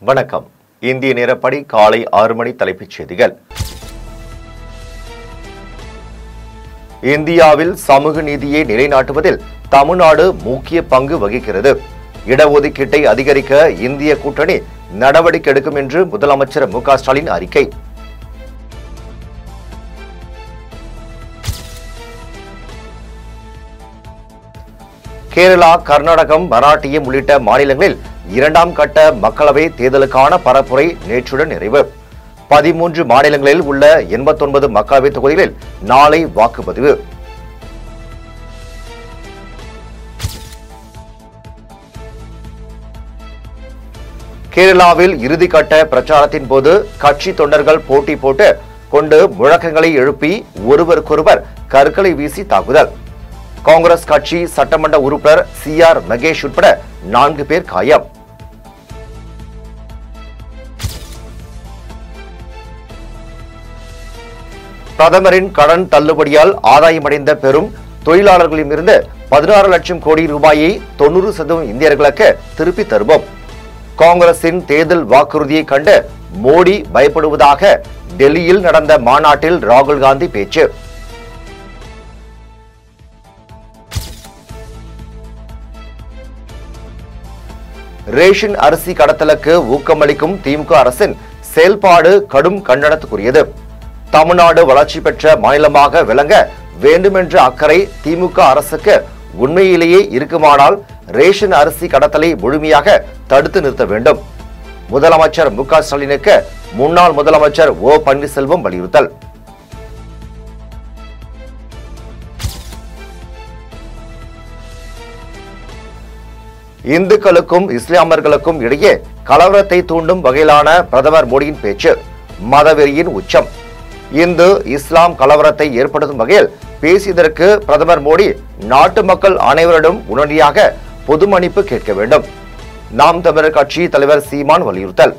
வணக்கம். இந்திய நேரப்படி காலை ஆறு மணி தலைப்புச் செய்திகள். இந்தியாவில் சமூக நீதியை நிலைநாட்டுவதில் தமிழ்நாடு முக்கிய பங்கு வகிக்கிறது. இடஒதுக்கீட்டை அதிகரிக்க இந்திய கூட்டணி நடவடிக்கை எடுக்கும் என்று முதலமைச்சர் மு ஸ்டாலின் அறிக்கை. கேரளா கர்நாடகம் மராட்டியம் உள்ளிட்ட மாநிலங்களில் இரண்டாம் கட்ட மக்களவை தேர்தலுக்கான பரப்புரை நேற்றுடன் நிறைவு. பதிமூன்று மாநிலங்களில் உள்ள எண்பத்தொன்பது மக்களவை தொகுதிகளில் நாளை வாக்குப்பதிவு. கேரளாவில் இறுதிக்கட்ட பிரச்சாரத்தின் போது கட்சி தொண்டர்கள் போட்டி போட்டு கொண்டு முழக்கங்களை எழுப்பி ஒருவருக்கொருவர் கற்களை வீசி தாக்குதல். காங்கிரஸ் கட்சி சட்டமன்ற உறுப்பினர் சி ஆர் மகேஷ் உட்பட நான்கு பேர் காயம். பிரதமரின் கடன் தள்ளுபடியால் ஆதாயமடைந்த பெரும் தொழிலாளர்களிடமிருந்து பதினாறு லட்சம் கோடி ரூபாயை தொண்ணூறு சதவீதம் இந்தியர்களுக்கு திருப்பி தருவோம். காங்கிரசின் தேர்தல் வாக்குறுதியை கண்டு மோடி பயப்படுவதாக டெல்லியில் நடந்த மாநாட்டில் ராகுல் காந்தி பேச்சு. ரேஷன் அரிசி கடத்தலுக்கு ஊக்கமளிக்கும் திமுக அரசின் செயல்பாடு கடும் கண்டனத்துக்குரியது. தமிழ்நாடு வளர்ச்சி பெற்ற மாநிலமாக விளங்க வேண்டுமென்ற அக்கறை திமுக அரசுக்கு உண்மையிலேயே இருக்குமானால் ரேஷன் அரிசி கடத்தலை முழுமையாக தடுத்து நிறுத்த வேண்டும். முதலமைச்சர் மு க ஸ்டாலினுக்கு முன்னாள் முதலமைச்சர் ஓ பன்னீர்செல்வம் வலியுறுத்தல். இந்துக்களுக்கும் இஸ்லாமியர்களுக்கும் இடையே கலவரத்தை தூண்டும் வகையிலான பிரதமர் மோடியின் பேச்சு. மதவெறியின் உச்சம். இந்து இஸ்லாம் கலவரத்தை ஏற்படுத்தும் வகையில் பேசியதற்கு பிரதமர் மோடி நாட்டு மக்கள் அனைவரிடம் உடனடியாக பொது மன்னிப்பு கேட்க வேண்டும். நாம் தமிழர் கட்சி தலைவர் சீமான் வலியுறுத்தல்.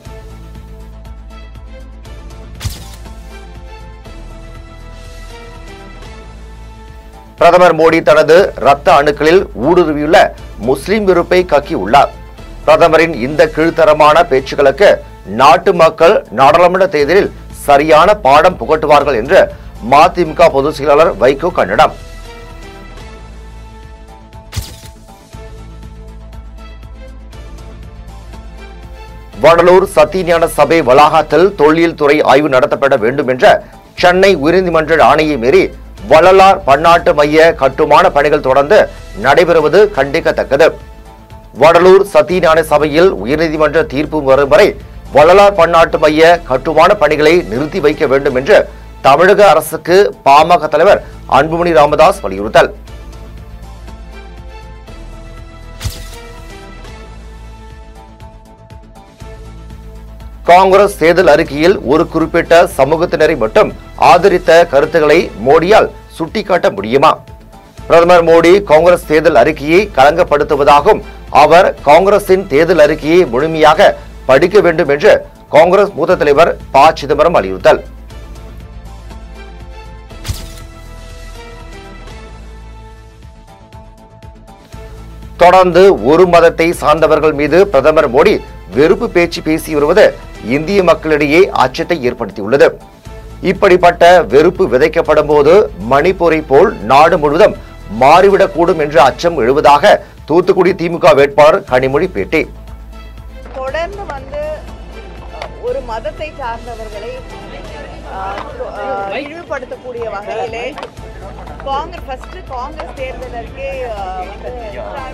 பிரதமர் மோடி தனது ரத்த அணுக்களில் ஊடுருவியுள்ள முஸ்லிம் வெறுப்பை கக்கி உள்ளார். பிரதமரின் இந்த கீழ்த்தரமான பேச்சுக்களுக்கு நாட்டு மக்கள் நாடாளுமன்ற தேர்தலில் சரியான பாடம் புகட்டுவார்கள் என்று மதிமுக பொதுச் செயலாளர் வைகோ கண்டனம் வடலூர் சத்தியஞான சபை வளாகத்தில் தொழில் துறை ஆய்வு நடத்தப்பட வேண்டும் என்ற சென்னை உயர்நீதிமன்ற ஆணையை மீறி வள்ளலார் பன்னாட்டு மைய கட்டுமான பணிகள் தொடர்ந்து நடைபெறுவது கண்டிக்கத்தக்கது. வடலூர் சத்தியஞான சபையில் உயர்நீதிமன்ற தீர்ப்பு வரும் வரை வள்ளலார் பன்னாட்டு மைய கட்டுமான பணிகளை நிறுத்தி வைக்க வேண்டும் என்று தமிழக அரசுக்கு பாமக தலைவர் அன்புமணி ராமதாஸ் வலியுறுத்தல். காங்கிரஸ் தேர்தல் அறிக்கையில் ஒரு குறிப்பிட்ட சமூகத்தினரை மட்டும் ஆதரித்த கருத்துக்களை மோடியால் சுட்டிக்காட்ட முடியுமா? பிரதமர் மோடி காங்கிரஸ் தேர்தல் அறிக்கையை களங்கப்படுத்துவதாகவும் அவர் காங்கிரசின் தேர்தல் அறிக்கையை முழுமையாக படிக்க வேண்டும் என்று காங்கிரஸ் மூத்த தலைவர் ப. சிதம்பரம் வலியுறுத்தல். தொடர்ந்து ஒரு மதத்தை சார்ந்தவர்கள் மீது பிரதமர் மோடி வெறுப்பு பேச்சு பேசி வருவது இந்திய மக்களிடையே அச்சத்தை ஏற்படுத்தியுள்ளது. இப்படிப்பட்ட வெறுப்பு விதைக்கப்படும் போது மணிப்பூரை போல் நாடு முழுவதும் மாறிவிடக்கூடும் என்ற அச்சம் எழுவதாக தூத்துக்குடி திமுக வேட்பாளர் கனிமொழி பேட்டி. மதத்தை சார்ந்தவர்களை இழிவுபடுத்தக்கூடிய வகையிலே காங்கிரஸ் ஃபர்ஸ்ட் காங்கிரஸ் தேர்தல் அறிக்கை அஹ், வந்து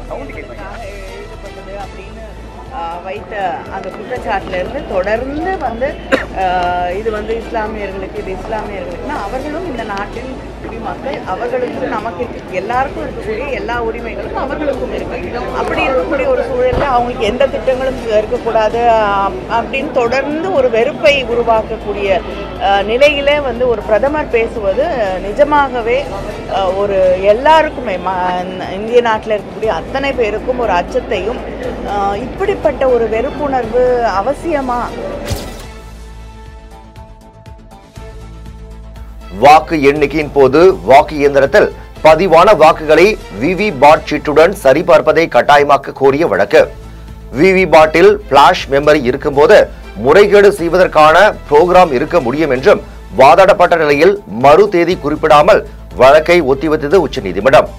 இஸ்லாமியர்களுக்காக எழுதப்பட்டது அப்படின்னு வைத்த அந்த குற்றச்சாட்டுல இருந்து தொடர்ந்து வந்து இது வந்து இஸ்லாமியர்களுக்கு இது இஸ்லாமியர்களுக்குன்னா அவர்களும் இந்த நாட்டின் குடிமக்கள் அவர்களுக்கும் நமக்கு எல்லாருக்கும் இருக்கக்கூடிய எல்லா உரிமைகளும் அவர்களுக்கும் இருக்கு. அப்படி இருக்கக்கூடிய ஒரு சூழலில் அவங்களுக்கு எந்த திட்டங்களும் இருக்கக்கூடாது அப்படின்னு தொடர்ந்து ஒரு வெறுப்பை உருவாக்கக்கூடிய நிலையில வந்து ஒரு பிரதமர் பேசுவது நிஜமாகவே ஒரு எல்லாருக்குமே ம- இந்திய நாட்டில் இருக்கக்கூடிய அத்தனை பேருக்கும் ஒரு அச்சத்தையும் இப்படிப்பட்ட ஒரு வெறுப்புணர்வு அவசியமாக வாக்கு எண்ணிக்கையின் போது வாக்கு இயந்திரத்தில் பதிவான வாக்குகளை விவி பாட் சீட்டுடன் சரிபார்ப்பதை கட்டாயமாக்க கோரிய வழக்கு. விவி பாட்டில் பிளாஷ் மெமரி இருக்கும்போது முறைகேடு செய்வதற்கான புரோகிராம் இருக்க முடியும் என்றும் வாதாடப்பட்ட நிலையில் மறு தேதி குறிப்பிடாமல் வழக்கை ஒத்திவைத்தது உச்சநீதிமன்றம்.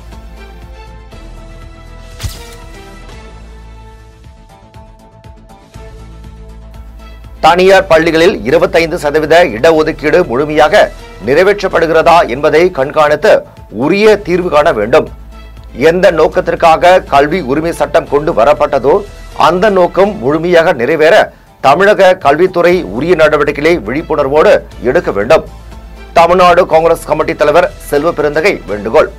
தனியார் பள்ளிகளில் இருபத்தைந்து சதவீத இடஒதுக்கீடு முழுமையாக நிறைவேற்றப்படுகிறதா என்பதை கண்காணித்து உரிய தீர்வு காண வேண்டும். எந்த நோக்கத்திற்காக கல்வி உரிமை சட்டம் கொண்டு வரப்பட்டதோ அந்த நோக்கம் முழுமையாக நிறைவேற தமிழக கல்வித்துறை உரிய நடவடிக்கைகளை விழிப்புணர்வோடு எடுக்க வேண்டும். தமிழ்நாடு காங்கிரஸ் கமிட்டி தலைவர் செல்வ பெருந்தகை வேண்டுகோள்.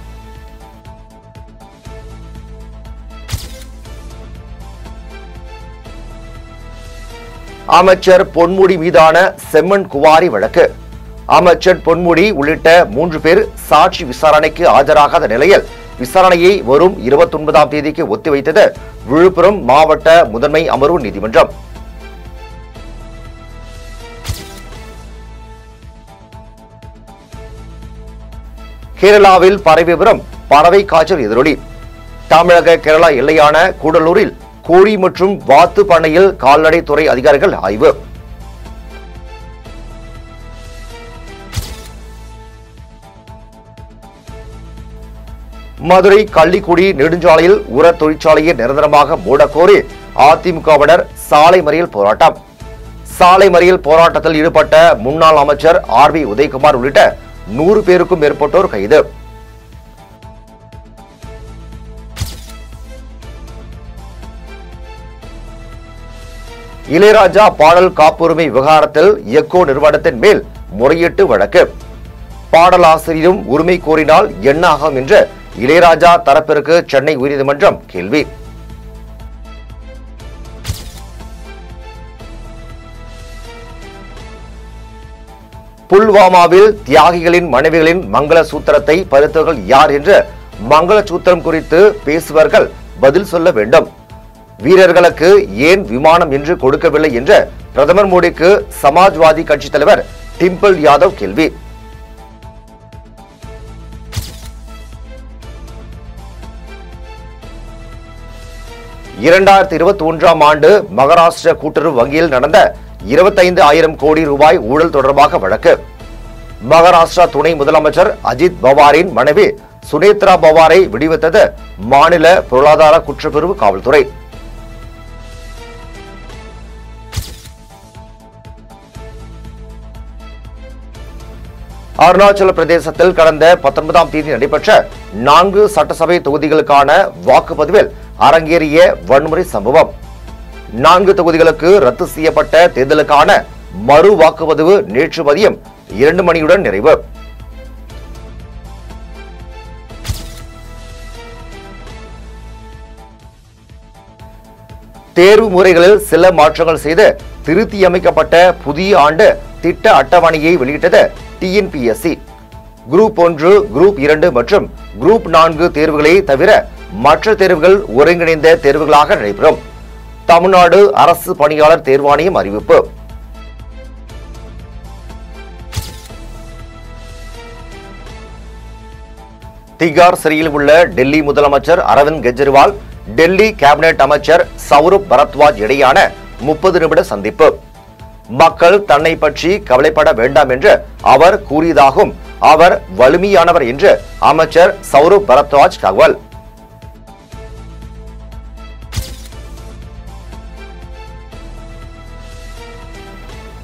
அமைச்சர் பொன்முடி மீதான செம்மண் குவாரி வழக்கு. அமைச்சர் பொன்முடி உள்ளிட்ட மூன்று பேர் சாட்சி விசாரணைக்கு ஆஜராகாத நிலையில் விசாரணையை வரும் இருபத்தி ஒன்பதாம் தேதிக்கு ஒத்திவைத்தது விழுப்புரம் மாவட்ட முதன்மை அமர்வு நீதிமன்றம். கேரளாவில் பரவி வரும் பறவை காய்ச்சல் எதிரொலி. தமிழக கேரளா எல்லையான கூடலூரில் கோழி மற்றும் வாத்து பண்ணையில் கால்நடை துறை அதிகாரிகள் ஆய்வு. மதுரை கள்ளிக்குடி நெடுஞ்சாலையில் உர தொழிற்சாலையை நிரந்தரமாக மூடக்கோரி அதிமுகவினர் சாலை மறியல் போராட்டம். சாலை மறியல் போராட்டத்தில் ஈடுபட்ட முன்னாள் அமைச்சர் ஆர் வி உதயகுமார் உள்ளிட்ட நூறு பேருக்கும் மேற்பட்டோர் கைது. இளையராஜா பாடல் காப்புரிமை விவகாரத்தில் எக்கோ நிறுவனத்தின் மேல் முறையீட்டு வழக்கு. பாடலாசிரியரும் உரிமை கோரினால் என்ன ஆகும் என்று இளையராஜா தரப்பிற்கு சென்னை உயர்நீதிமன்றம் கேள்வி. புல்வாமாவில் தியாகிகளின் மனைவிகளின் மங்கள சூத்திரத்தை பதித்தவர்கள் யார் என்று மங்கள சூத்திரம் குறித்து பேசுவார்கள் பதில் சொல்ல வேண்டும். வீரர்களுக்கு ஏன் விமானம் என்று கொடுக்கவில்லை என்று பிரதமர் மோடிக்கு சமாஜ்வாதி கட்சி தலைவர் டிம்பிள் யாதவ் கேள்வி. இரண்டாயிரத்தி இருபத்தி ஒன்றாம் ஆண்டு மகாராஷ்டிர கூட்டுறவு வங்கியில் நடந்த இருபத்தைந்து ஆயிரம் கோடி ரூபாய் ஊழல் தொடர்பாக வழக்கு. மகாராஷ்டிரா துணை முதலமைச்சர் அஜித் பவாரின் மனைவி சுனேத்ரா பவாரை விடுவித்தது மாநில பொருளாதார குற்றப்பிரிவு காவல்துறை. அருணாச்சல பிரதேசத்தில் கடந்த பத்தொன்பதாம் தேதி நடைபெற்ற நான்கு சட்டசபை தொகுதிகளுக்கான வாக்குப்பதிவில் அரங்கேறிய வன்முறை சம்பவம். நான்கு தொகுதிகளுக்கு ரத்து செய்யப்பட்ட தேர்தலுக்கான மறு வாக்குப்பதிவு நேற்று மதியம் இரண்டு மணியுடன் நிறைவு. தேர்வு முறைகளில் சில மாற்றங்கள் செய்து திருத்தியமைக்கப்பட்ட புதிய ஆண்டு திட்ட அட்டவணையை வெளியிட்டது டிஎன்பிஎஸ்சி குரூப் ஒன்று குரூப் இரண்டு மற்றும் குரூப் நான்கு தேர்வுகளை தவிர மற்ற தேர்வுகள் ஒருங்கிணைந்த தேர்வுகளாக நடைபெறும். தமிழ்நாடு அரசு பணியாளர் தேர்வாணையம் அறிவிப்பு. திகார் சிறையில் உள்ள டெல்லி முதலமைச்சர் அரவிந்த் கெஜ்ரிவால் டெல்லி கேபினெட் அமைச்சர் சௌரப் பரத்வாஜ் இடையான முப்பது நிமிட சந்திப்பு. மக்கள் தன்னை பற்றி கவலைப்பட வேண்டாம் என்று அவர் கூறியதாகும் அவர் வலிமையானவர் என்று அமைச்சர் சௌரவ் பரத்வாஜ் தகவல்.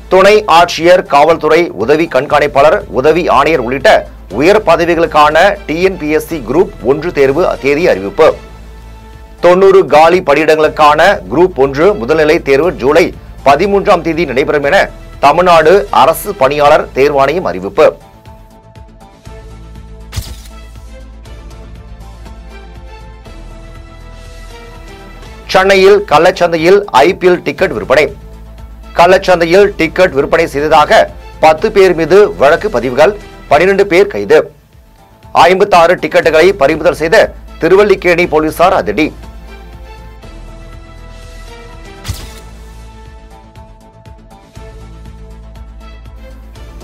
துணை ஆட்சியர் காவல்துறை உதவி கண்காணிப்பாளர் உதவி ஆணையர் உள்ளிட்ட உயர் பதவிகளுக்கான டிஎன்பிஎஸ்சி குரூப் ஒன்று தேர்வு தேதி அறிவிப்பு. தொண்ணூறு காலி பணியிடங்களுக்கான குரூப் ஒன்று முதல்நிலை தேர்வு ஜூலை பதிமூன்றாம் தேதி நடைபெறும் என தமிழ்நாடு அரசு பணியாளர் தேர்வாணையம் அறிவிப்பு. சென்னையில் கள்ளச்சந்தையில் ஐபிஎல் டிக்கெட் விற்பனை. கள்ளச்சந்தையில் டிக்கெட் விற்பனை செய்ததாக பத்து பேர் மீது வழக்கு பதிவுகள் பனிரெண்டு பேர் கைது. ஐம்பத்தாறு டிக்கெட்டுகளை பறிமுதல் செய்த திருவல்லிக்கேணி போலீசார் அதிரடி.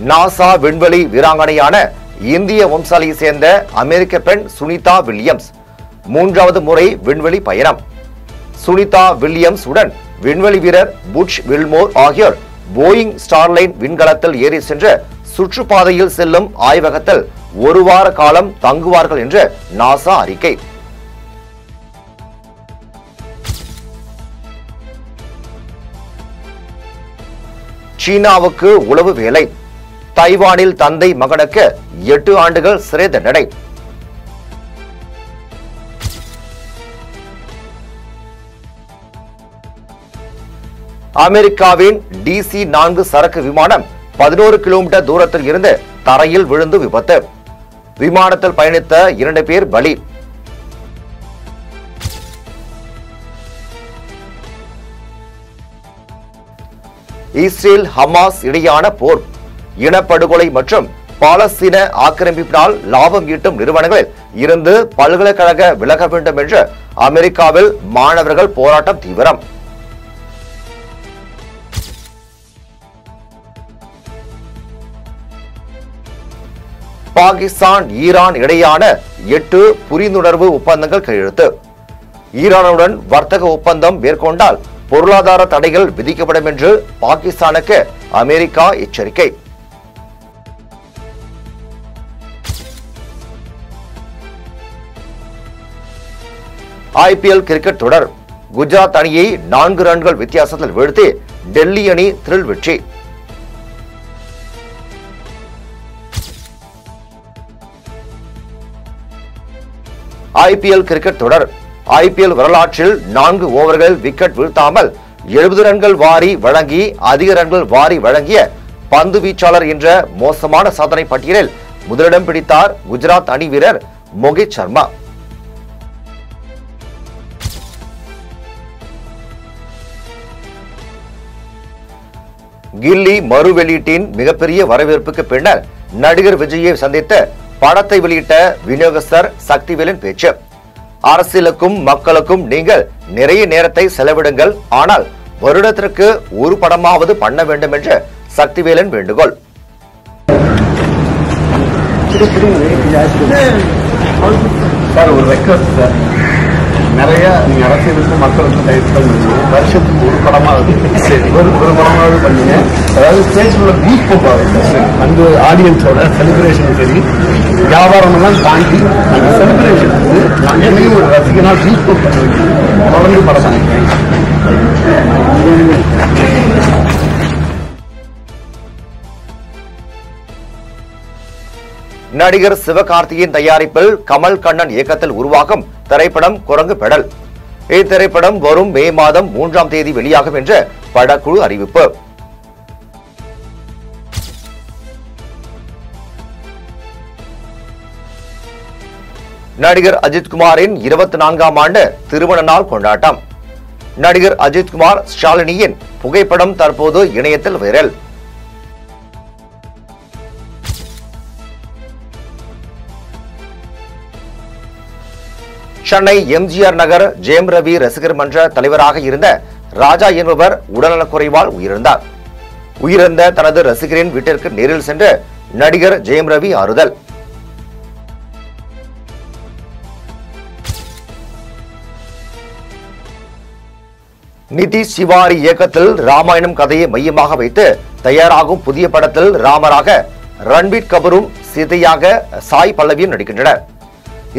நாசா விண்வெளி வீராங்கனையான இந்திய வம்சாலையை சேர்ந்த அமெரிக்க பெண் சுனிதா வில்லியம்ஸ். மூன்றாவது முறை விண்வெளி பயணம். சுனிதா வில்லியம்ஸ் உடன் விண்வெளி வீரர் புட்ச் வில்மோர் ஆகியோர் போயிங் ஸ்டார்லைன் விண்கலத்தில் ஏறி சென்று சுற்றுப்பாதையில் செல்லும் ஆய்வகத்தில் ஒரு வார காலம் தங்குவார்கள் என்று நாசா அறிக்கை. சீனாவுக்கு உளவு வேலை. தைவானில் தந்தை மகனுக்கு எட்டு ஆண்டுகள் சிறை தண்டனை. அமெரிக்காவின் டிசி நான்கு சரக்கு விமானம் பதினோரு கிலோமீட்டர் தூரத்தில் இருந்து தரையில் விழுந்து விபத்து. விமானத்தில் பயணித்த இரண்டு பேர் பலி. இஸ்ரேல் ஹமாஸ் இடையான போர். இனப்படுகொலை மற்றும் பாலஸ்தீன ஆக்கிரமிப்பினால் லாபம் ஈட்டும் நிறுவனங்களில் இருந்து பல்கலைக்கழக விலக வேண்டும் என்று அமெரிக்காவில் மாணவர்கள் போராட்டம் தீவிரம். பாகிஸ்தான் ஈரான் இடையான எட்டு புரிந்துணர்வு ஒப்பந்தங்கள் கையெழுத்து. ஈரானுடன் வர்த்தக ஒப்பந்தம் மேற்கொண்டால் பொருளாதார தடைகள் விதிக்கப்படும் என்று பாகிஸ்தானுக்கு அமெரிக்கா எச்சரிக்கை. ஐபிஎல் கிரிக்கெட் தொடர். குஜராத் அணியை நான்கு ரன்கள் வித்தியாசத்தில் வீழ்த்தி டெல்லி அணி த்ரில் வெற்றி. ஐபிஎல் கிரிக்கெட் தொடர். ஐபிஎல் வரலாற்றில் நான்கு ஓவர்கள் விக்கெட் வீழ்த்தாமல் எழுபது ரன்கள் வாரி வழங்கி அதிக ரன்கள் வாரி வழங்கிய பந்து வீச்சாளர் என்ற மோசமான சாதனை பட்டியலில் முதலிடம் பிடித்தார் குஜராத் அணி வீரர் மோகித் சர்மா. கில்லி மறு வெளியீட்டின் மிகப்பெரிய வரவேற்புக்கு பின்னர் நடிகர் விஜயை சந்தித்த படத்தை வெளியிட்ட விநியோகஸ்தர் சக்திவேலன் பேச்சு. அரசியலுக்கும் மக்களுக்கும் நீங்கள் நிறைய நேரத்தை செலவிடுங்கள். ஆனால் வருடத்திற்கு ஒரு படமாவது பண்ண வேண்டும் என்று சக்திவேலன் வேண்டுகோள். சார் ஒரு ரெக்வஸ்ட் சார். நிறைய நீங்க அரசியலுக்கும் மக்களுக்கும் டைப் பண்ணுங்க வருஷத்துக்கு ஒரு படமாவது ஒரு ஒரு படமாவது பண்ணுங்க. அதாவது ஸ்டேஜ்ல பீச் போகாது அந்த ஆடியன்ஸோட செலிப்ரேஷன் சரி வியாபாரம் எல்லாம் தாண்டி அந்த செலிப்ரேஷனுக்கு அங்கேயும் ஒரு ரசிகனா பீச் பண்ணுவீங்க தொடர்ந்து படம் பண்ணிக்கிறேன். நடிகர் சிவகார்த்தியின் தயாரிப்பில் கமல் கண்ணன் இயக்கத்தில் உருவாகும் திரைப்படம் குரங்கு பெடல். இத்திரைப்படம் வரும் மே மாதம் மூன்றாம் தேதி வெளியாகும் என்று படக்குழு அறிவிப்பு. நடிகர் அஜித்குமாரின் இருபத்தி நான்காம் ஆண்டு திருமண நாள் கொண்டாட்டம். நடிகர் அஜித்குமார் ஷாலினியின் புகைப்படம் தற்போது இணையத்தில் வைரல். சென்னை எம்ஜிஆர் நகர் ஜெயம் ரவி ரசிகர் மன்ற தலைவராக இருந்த ராஜா என்பவர் உடல்நலக்குறைவால் உயிரிழந்தார். உயிரிழந்த தனது ரசிகரின் வீட்டிற்கு நேரில் சென்று நடிகர் ஜெயம் ரவி ஆறுதல். நிதிஷ் சிவாரி இயக்கத்தில் ராமாயணம் கதையை மையமாக வைத்து தயாராகும் புதிய படத்தில் ராமராக ரன்பீர் கபூரும் சீதையாக சாய் பல்லவியும் நடிக்கின்றனர்.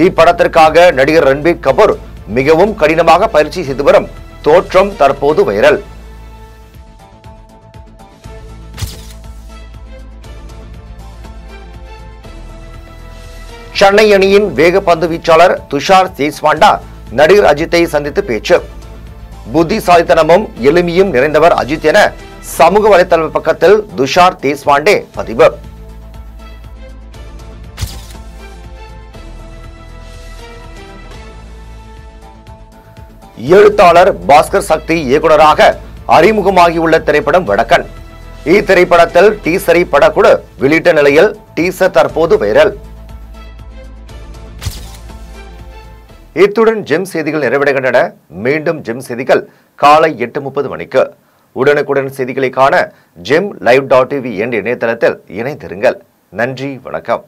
இப்படத்திற்காக நடிகர் ரன்பீர் கபூர் மிகவும் கடினமாக பயிற்சி செய்து வரும் தோற்றம் தற்போது வைரல். சென்னை அணியின் வேகப்பந்து வீச்சாளர் துஷார் தேஸ்வாண்டா நடிகர் அஜித்தை சந்தித்து பேச்சு. புத்திசாலித்தனமும் எளிமையும் நிறைந்தவர் அஜித் என சமூக வலைதள பக்கத்தில் துஷார் தேஸ்வாண்டே பதிவு. எழுத்தாளர் பாஸ்கர் சக்தி இயக்குனராக அறிமுகமாகியுள்ள திரைப்படம் வடக்கன். இத்திரைப்படத்தில் டீசரை படக்குழு வெளியிட்ட நிலையில் டீசர் தற்போது வைரல். இத்துடன் ஜெம் செய்திகள் நிறைவடைகின்றன. மீண்டும் ஜெம் செய்திகள் காலை எட்டு முப்பது மணிக்கு. உடனுக்குடன் செய்திகளை காண ஜெம் லைவ் டாட் டிவி என்ற இணையதளத்தில் இணைந்திருங்கள். நன்றி வணக்கம்.